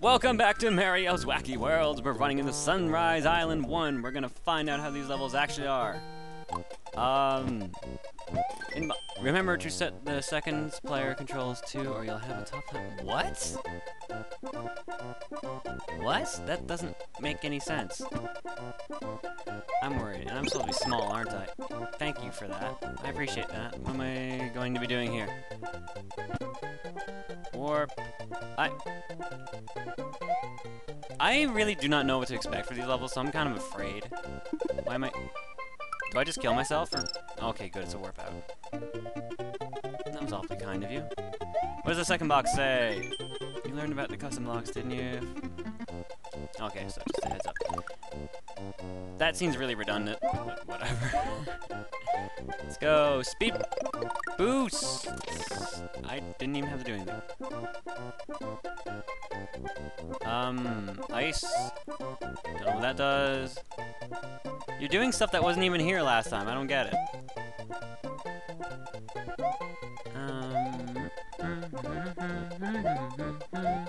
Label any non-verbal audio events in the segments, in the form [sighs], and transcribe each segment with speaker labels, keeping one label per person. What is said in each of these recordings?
Speaker 1: Welcome back to Mario's Wacky World. We're running into Sunrise Island 1. We're gonna find out how these levels actually are. Um, remember to set the seconds player controls to, or you'll have a tough time. What? What? That doesn't make any sense. I'm worried, and I'm supposed to be small, aren't I? Thank you for that. I appreciate that. What am I going to be doing here? Warp. I... I really do not know what to expect for these levels, so I'm kind of afraid. Why am I... Do I just kill myself, or... Okay, good, it's a warp out. That was awfully kind of you. What does the second box say? You learned about the custom blocks, didn't you? Okay, so just a heads up. That seems really redundant, whatever. [laughs] Let's go. Speed boost! I didn't even have to do anything. Um, ice. Don't know what that does. You're doing stuff that wasn't even here last time. I don't get it. Um, [laughs] I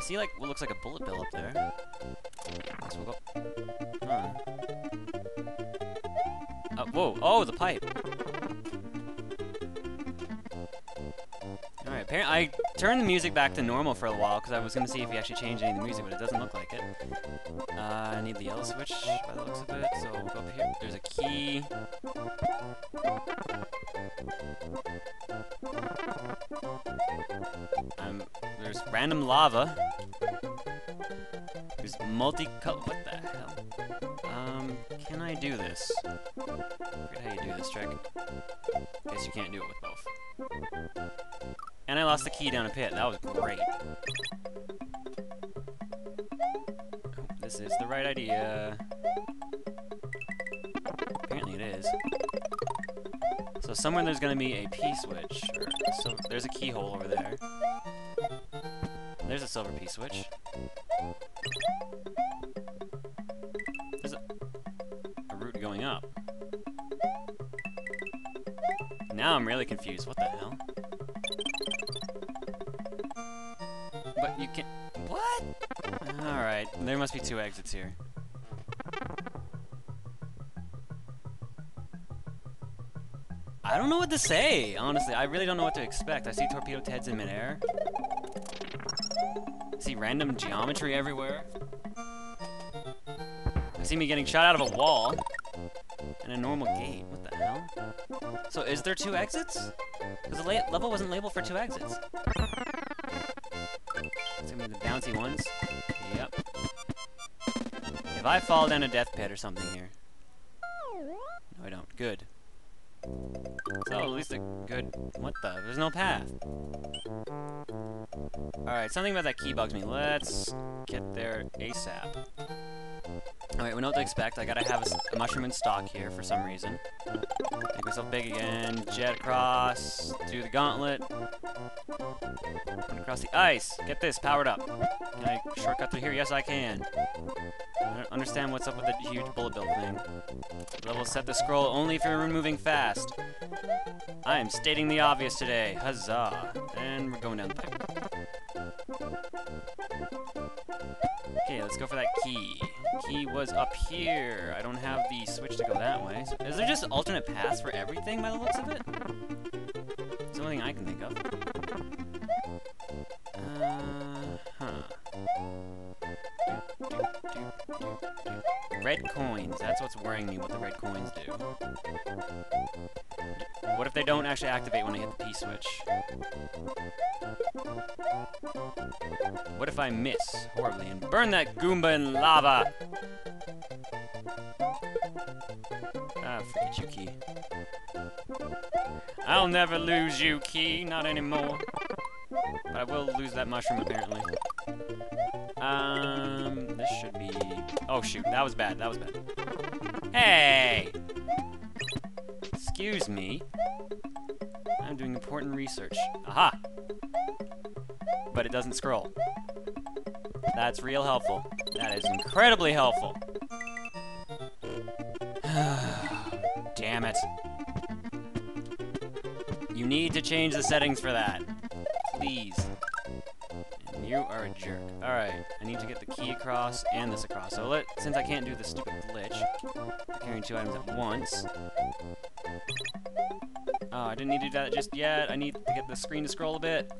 Speaker 1: see like what looks like a bullet bill up there. Huh. Uh, whoa! Oh, the pipe. I turned the music back to normal for a while because I was going to see if he actually changed any of the music, but it doesn't look like it. Uh, I need the yellow switch by the looks of it, so we'll go up here. There's a key. Um, there's random lava. There's multicolored. What the hell? Um, can I do this? I forget how you do this trick. Guess you can't do it with both. Lost the key down a pit. That was great. This is the right idea. Apparently it is. So somewhere there's gonna be a P-switch. So there's a keyhole over there. There's a silver P-switch. There's a, a route going up. Now I'm really confused. What the hell? You can... What? Alright, there must be two exits here. I don't know what to say, honestly. I really don't know what to expect. I see torpedo Teds in midair. I see random geometry everywhere. I see me getting shot out of a wall. And a normal gate. What the hell? So is there two exits? Because the level wasn't labeled for two exits. Bouncy ones. Yep. If I fall down a death pit or something here. No, I don't. Good. So at least a good... What the? There's no path. Alright, something about that key bugs me. Let's get there ASAP. Alright, we know what to expect. I gotta have a, a, mushroom in stock here for some reason. Make myself big again. Jet across. Do the gauntlet. Across the ice. Get this, powered up. Can I shortcut through here? Yes, I can. I don't understand what's up with the huge bullet bill thing. Level set the scroll only if you're moving fast. I am stating the obvious today. Huzzah. And we're going down the pipe. Okay, let's go for that key. Key was up here. I don't have the switch to go that way. Is there just alternate paths for everything by the looks of it? Uh, huh. Red coins. That's what's worrying me, what the red coins do. What if they don't actually activate when I hit the P-switch? What if I miss horribly and burn that Goomba in lava? Ah, forget you, Key. I'll never lose you, Key. Not anymore. But I will lose that mushroom, apparently. Um, this should be... Oh, shoot. That was bad. That was bad. Hey! Excuse me. I'm doing important research. Aha! But it doesn't scroll. That's real helpful. That is incredibly helpful. [sighs] Damn it. You need to change the settings for that. Please. And You are a jerk. Alright, I need to get the key across and this across. So let since I can't do the stupid glitch, carrying two items at once. Oh, I didn't need to do that just yet. I need to get the screen to scroll a bit.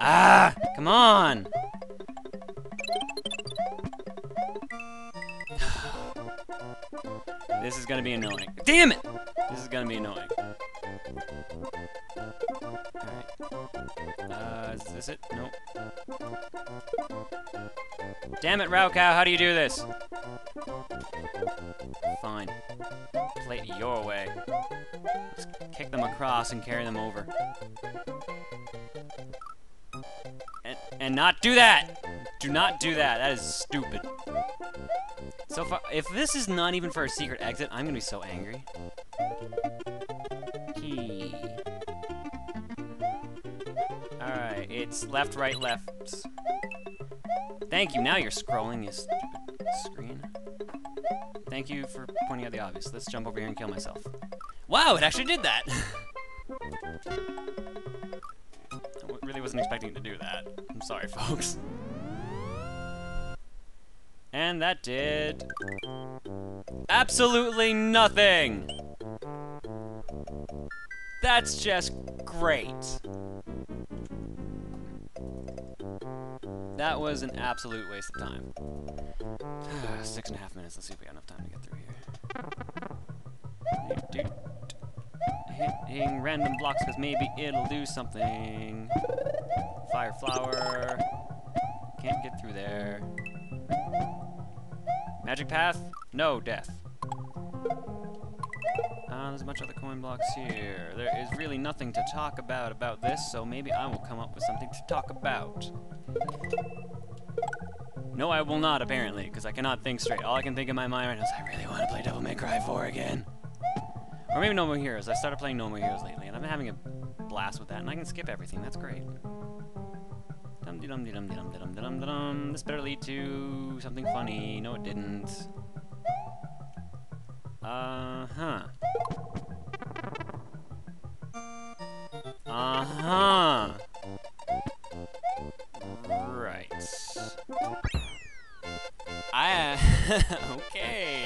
Speaker 1: Ah! Come on! [sighs] this is gonna be annoying. Damn it! This is gonna be annoying. Nope. Damn it, raocow, how do you do this? Fine. Play it your way. Just kick them across and carry them over. And, and not do that! Do not do that, that is stupid. So far, if this is not even for a secret exit, I'm gonna be so angry. Left, right, left. Thank you, now you're scrolling, you stupid screen. Thank you for pointing out the obvious. Let's jump over here and kill myself. Wow, it actually did that! [laughs] I really wasn't expecting it to do that. I'm sorry, folks. And that did... Absolutely nothing! That's just great. That was an absolute waste of time. [sighs] Six and a half minutes. Let's see if we got enough time to get through here. Hitting random blocks because maybe it'll do something. Fire flower. Can't get through there. Magic path? No, death. There's a bunch of other coin blocks here. There is really nothing to talk about about this, so maybe I will come up with something to talk about. No, I will not, apparently, because I cannot think straight. All I can think in my mind right now is I really want to play Devil May Cry 4 again. Or maybe No More Heroes. I started playing No More Heroes lately, and been having a blast with that, and I can skip everything. That's great. Dum dum dum dum dum dum dum. This better lead to something funny. No, it didn't. Uh huh. Uh huh. Right. I. [laughs] okay.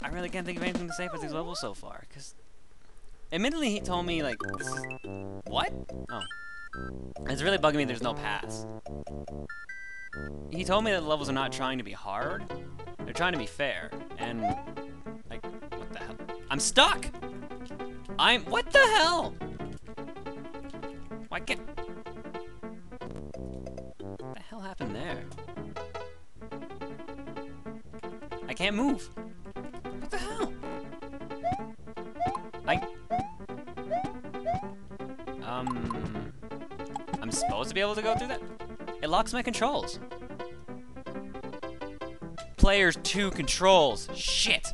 Speaker 1: I really can't think of anything to say for these levels so far, because Admittedly, he told me, like, this is... What? Oh. It's really bugging me there's no pass. He told me that the levels are not trying to be hard. They're trying to be fair. And, like, what the hell? I'm stuck! I'm... What the hell? Why can't... What the hell happened there? I can't move. What the hell? I... Um... I'm supposed to be able to go through that? It locks my controls. Players 2 controls. Shit!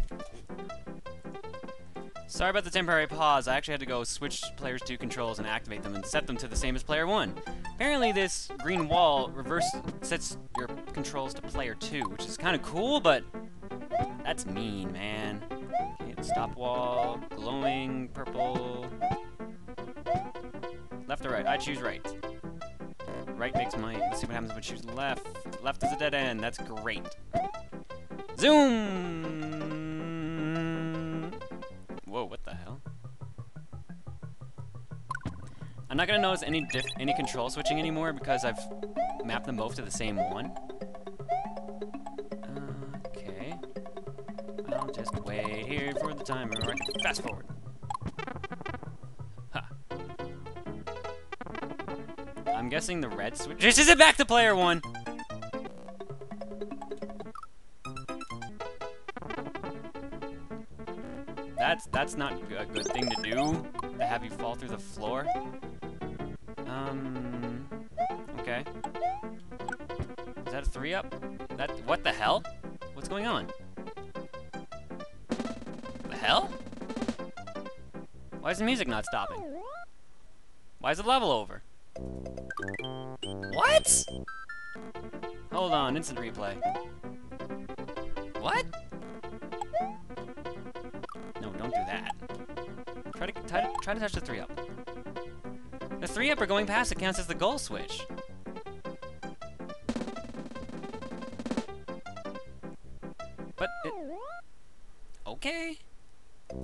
Speaker 1: Sorry about the temporary pause. I actually had to go switch players 2 controls and activate them and set them to the same as player 1. Apparently this green wall reverse sets your controls to player 2, which is kind of cool, but that's mean, man. Okay, stop wall, glowing, purple. Left or right? I choose right. Right makes my... Let's see what happens if I choose left. Left is a dead end. That's great. Zoom! What the hell? I'm not gonna notice any any control switching anymore because I've mapped them both to the same one. Okay. I'll just wait here for the timer. Can fast forward. Ha. I'm guessing the red switch. This is it back to player one. That's that's not a good thing to do. To have you fall through the floor. Um. Okay. Is that a three up? That what the hell? What's going on? The hell? Why is the music not stopping? Why is the level over? What? Hold on, instant replay. What? Try to, touch the 3-up. The 3-upper going past it counts as the goal switch. But it... Okay. I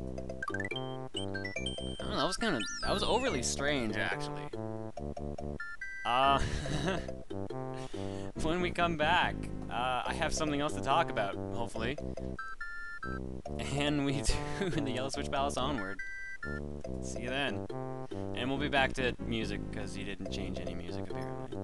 Speaker 1: don't know, that was kind of... That was overly strange, actually. Uh... [laughs] when we come back, uh, I have something else to talk about, hopefully. And we [laughs] do in the Yellow Switch Palace onward. See you then. And we'll be back to music, because he didn't change any music, apparently.